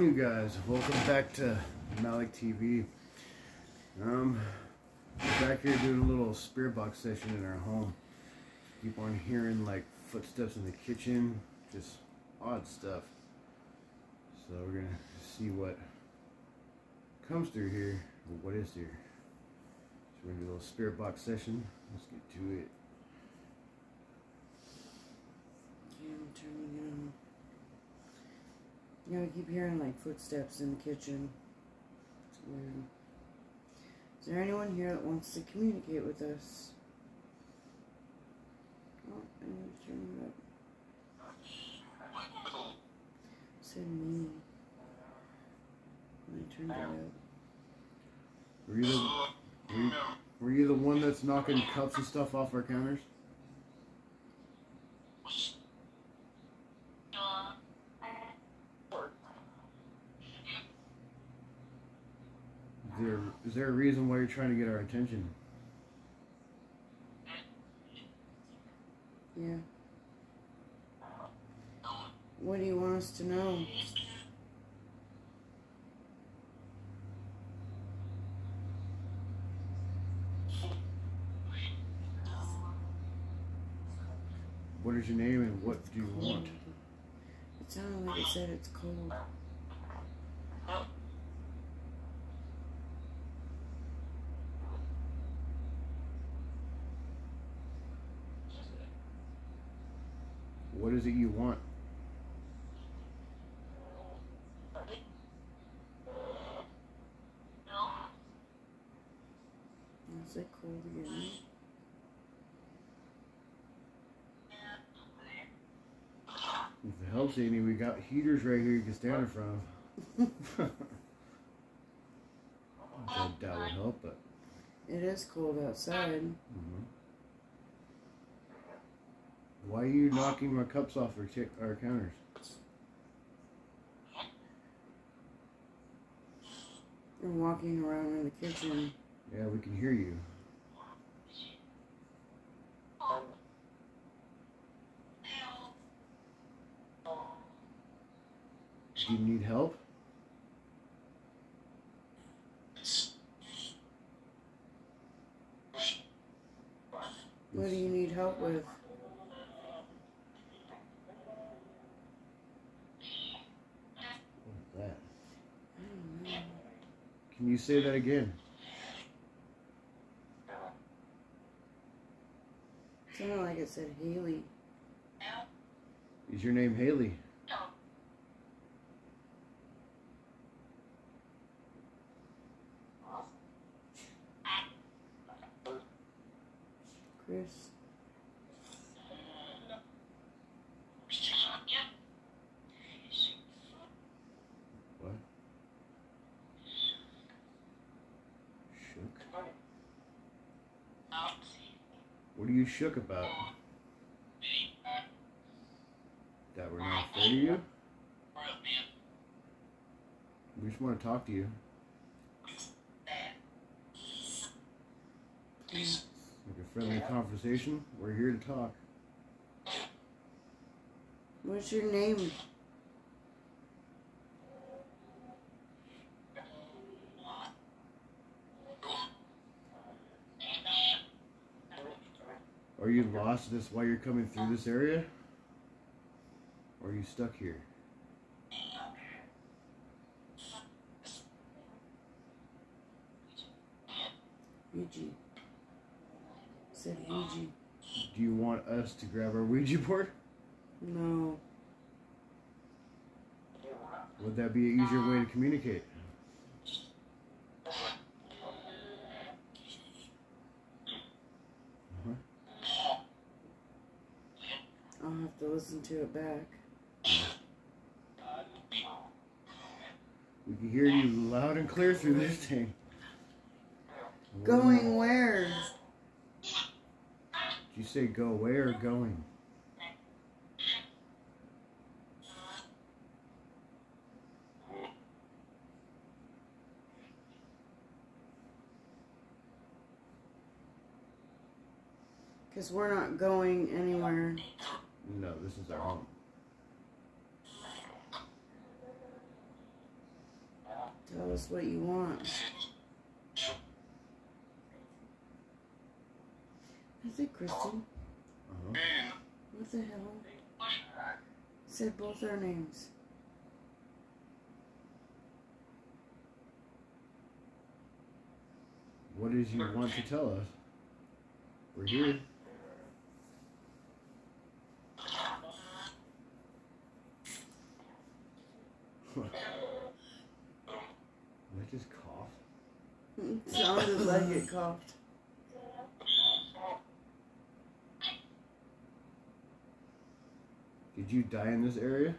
on, you guys? Welcome back to Malic TV. Um, back here doing a little spirit box session in our home. Keep on hearing like footsteps in the kitchen, just odd stuff. So we're gonna see what comes through here, what is here. So we're gonna do a little spirit box session. Let's get to it. Okay, I'm turning it on. Yeah, I keep hearing like footsteps in the kitchen. Is there anyone here that wants to communicate with us? Oh, I need to turn it up. Said me. I turned it up. Were you the were you, were you the one that's knocking cups and stuff off our counters? There is there a reason why you're trying to get our attention? Yeah. What do you want us to know? What is your name and what do you want? It sounded like it said it's cold. What is it you want? Is it cold again? If it helps any, we got heaters right here you can stand in front of. I that, that would help, but. It is cold outside. mhm. Why are you knocking my cups off our, our counters? You're walking around in the kitchen. Yeah, we can hear you. Do you need help? What do you need help with? What is that? I don't know. Can you say that again? Sounded like it said Haley. Is your name Haley? Chris. What? Shook? What are you shook about? That we're not afraid of you? We just want to talk to you. Like a friendly conversation. We're here to talk. What's your name? Are you lost? This why you're coming through this area? Or are you stuck here? Ouija. Said Ouija. Do you want us to grab our Ouija board? No. Would that be an easier way to communicate? I'll have to listen to it back. We can hear you loud and clear through this thing. Going where? Did you say go where or going? Because we're not going anywhere. No, this is our home. Tell us what you want. Is it Kristen? Uh-huh. What the hell? Said both our names. What is you want to tell us? We're here. I just coughed. It sounded like it coughed. Did you die in this area?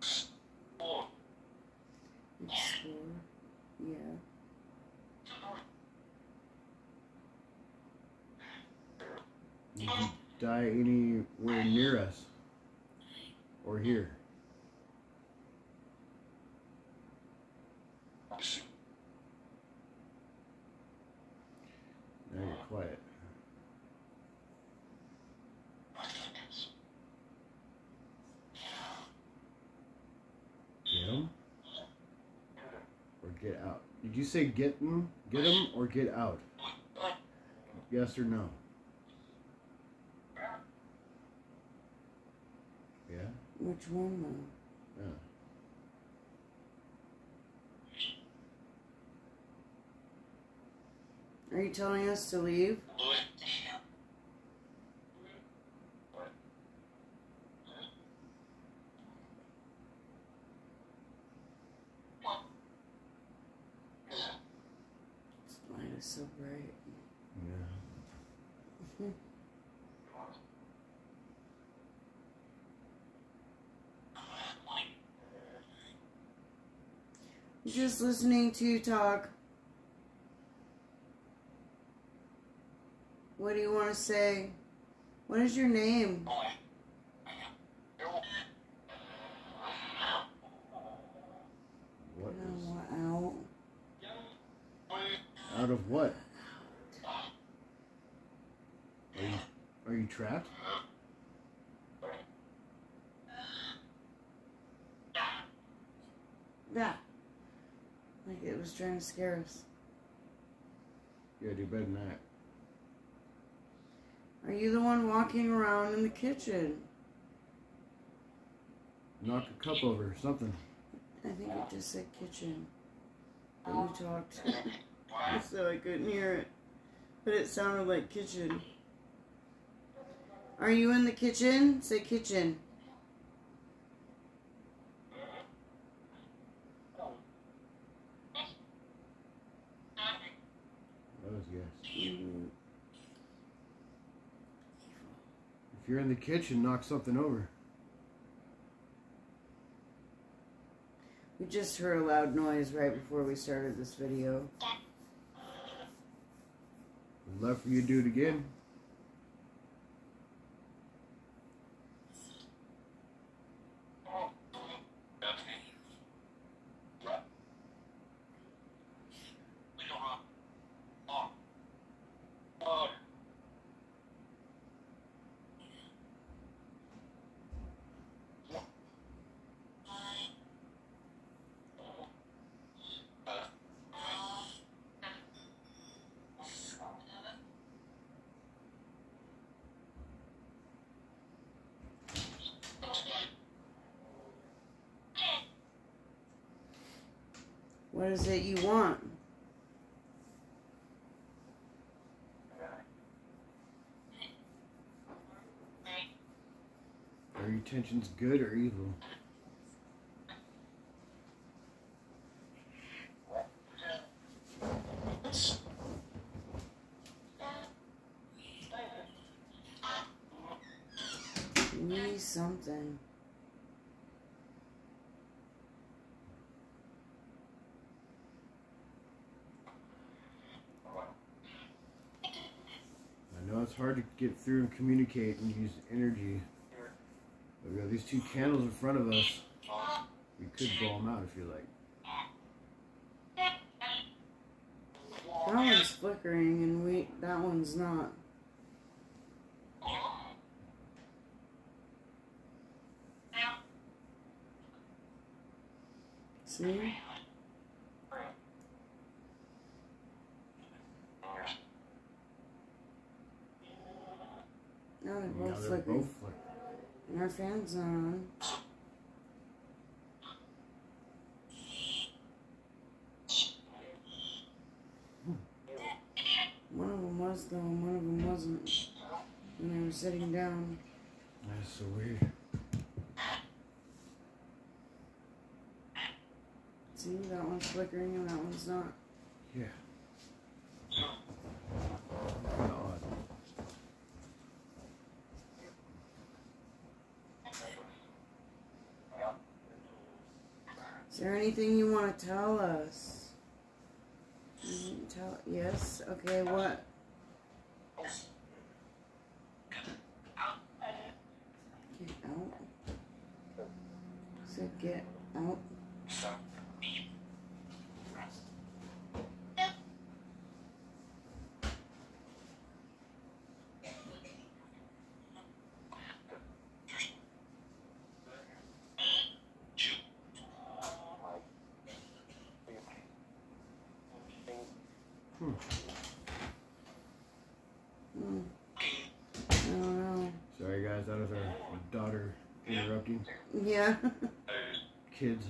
Explore. Yeah. Did you die anywhere near us? Or here? Now you're quiet. Get him? Or get out? Did you say get him? Get him or get out? Yes or no? Yeah? Which one though? Yeah. Are you telling us to leave? This light is so bright. Yeah. Just listening to you talk. What do you want to say? What is your name? What is out. out of what? Are you are you trapped? Yeah. Like it was trying to scare us. You gotta do better than that. Are you the one walking around in the kitchen? Knock a cup over, or something. I think it just said kitchen. But you talked. so I couldn't hear it. But it sounded like kitchen. Are you in the kitchen? Say kitchen. That was yes. Mm, If you're in the kitchen, knock something over. We just heard a loud noise right before we started this video. I'd love for you to do it again. What is it you want? Are your intentions good or evil? Me something. Hard to get through and communicate and use energy. But we have these two candles in front of us. We could blow them out if you like. That one's flickering and we that one's not. See? Flickering. And our fan's not on. One of them was though, and one of them wasn't. When they were sitting down. That's so weird. See, that one's flickering and that one's not. Yeah. Kind of odd. Is there anything you want to tell us? Tell yes. Okay. What? Get out. Said get out. Hmm. Hmm. I don't know. Sorry, guys. That was our daughter Yeah. kids.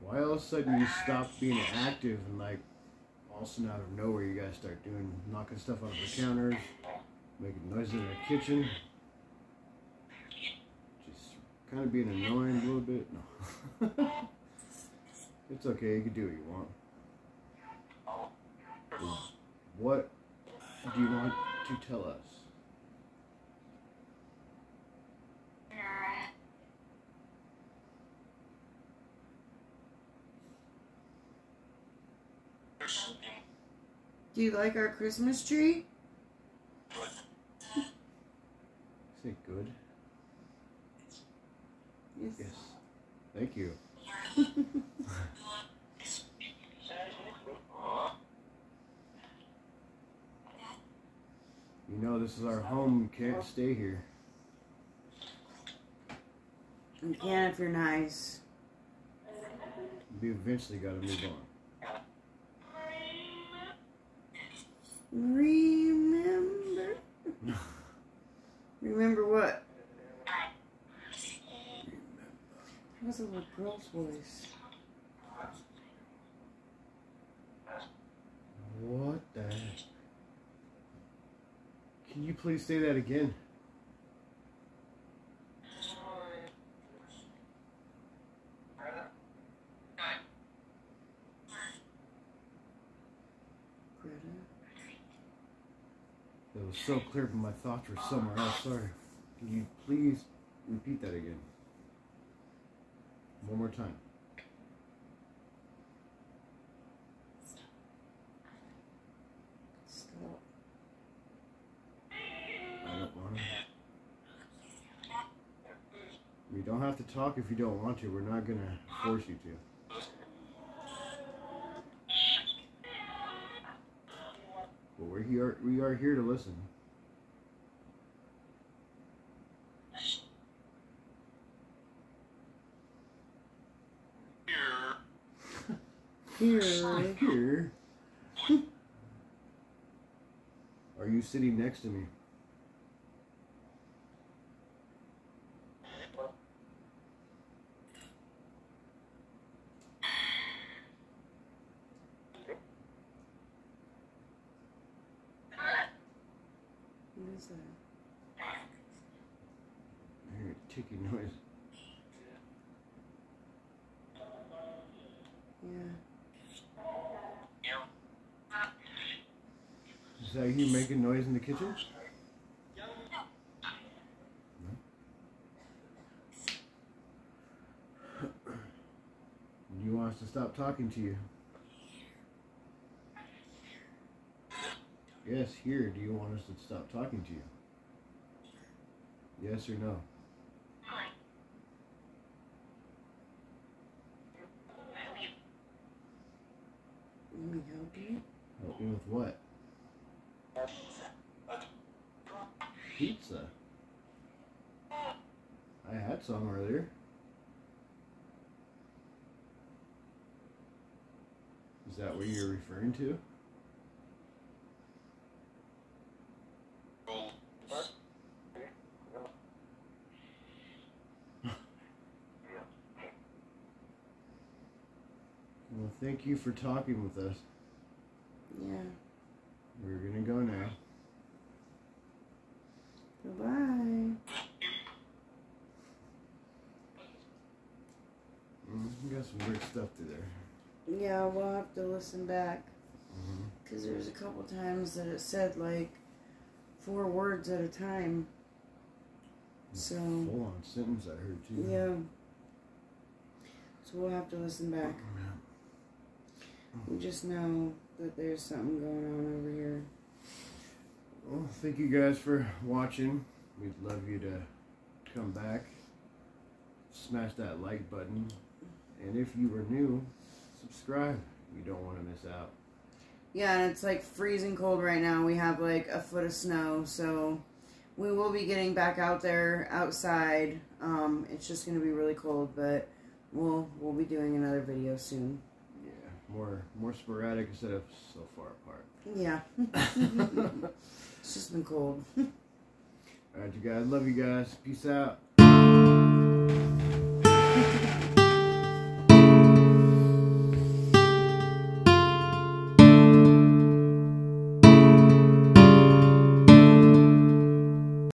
Why all of a sudden you stop being active and like all of a sudden out of nowhere you guys start doing knocking stuff off the counters, making noises in the kitchen, just kind of being annoying a little bit. No, it's okay. You can do what you want. What do you want to tell us? Do you like our Christmas tree? Say good. Yes. Yes. Thank you. You know this is our home. You can't stay here. You can if you're nice. We eventually got to move on. Remember? Remember what? That was a little girl's voice. What the heck? Can you please say that again? It was so clear, but my thoughts were somewhere else. Sorry. Can you please repeat that again? One more time. Stop. I don't want to. You don't have to talk if you don't want to. We're not going to force you to. But we're here. We are here to listen. Here. Here. Are you sitting next to me? What is that? I hear a ticking noise. Yeah. Is that you making noise in the kitchen? No? You want us to stop talking to you? Yes, here. Do you want us to stop talking to you? Yes or no? Let me help you. Help me with what? Pizza. I had some earlier. Is that what you're referring to? Well, thank you for talking with us. Yeah. We're gonna go now. Goodbye. Mm, you got some weird stuff through there. Yeah, we'll have to listen back. Mm-hmm. Because there's a couple times that it said like four words at a time. So, Full on sentence I heard too. yeah. So we'll have to listen back. We just know that there's something going on over here. Well, thank you guys for watching. We'd love you to come back, smash that like button, and if you were new, subscribe. You don't want to miss out. Yeah, and it's like freezing cold right now. We have like a foot of snow, so we will be getting back out there outside. Um, it's just gonna be really cold, but we'll we'll be doing another video soon. More more sporadic instead of so far apart. Yeah. it's just been cold. All right, you guys. Love you guys. Peace out.